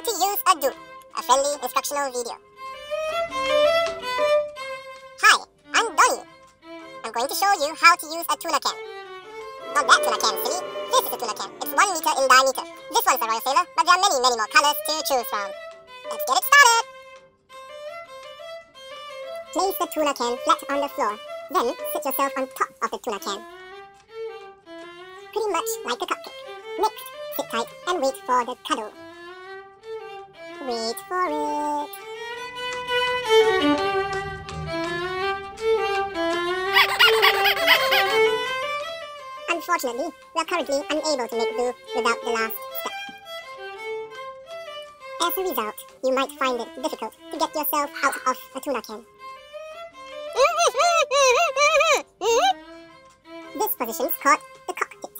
How to use a doob, a friendly instructional video. Hi, I'm Donnie. I'm going to show you how to use a toonacan. Not that tuna can, silly. This is a toonacan. It's 1 meter in diameter. This one's a Royal Sailor, but there are many, many more colors to choose from. Let's get it started. Place the toonacan flat on the floor. Then sit yourself on top of the toonacan. Pretty much like a cupcake. Next, sit tight and wait for the cuddle. Wait for it. Unfortunately, we are currently unable to make glue without the last step. As a result, you might find it difficult to get yourself out of a toonacan. This position is called the cockpit.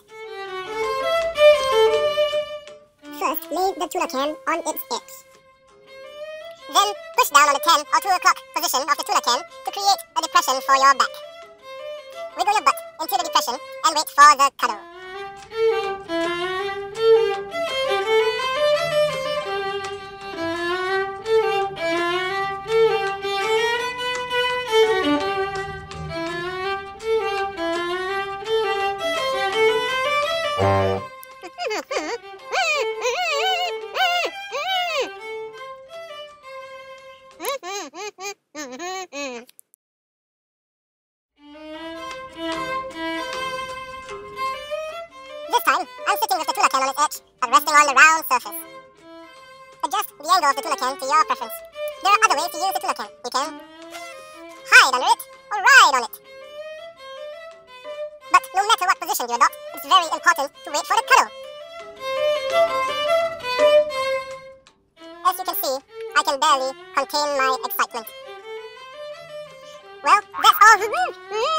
First, lay the toonacan on its edge. Then, push down on the 10 or 2 o'clock position of the toonacan to create a depression for your back. Wiggle your butt into the depression and wait for the cuddle. on its edge, but resting on the round surface. Adjust the angle of the tuna to your preference. There are other ways to use the can. You can hide under it or ride on it. But no matter what position you adopt, it's very important to wait for the cuddle. As you can see, I can barely contain my excitement. Well, that's all. Hmm?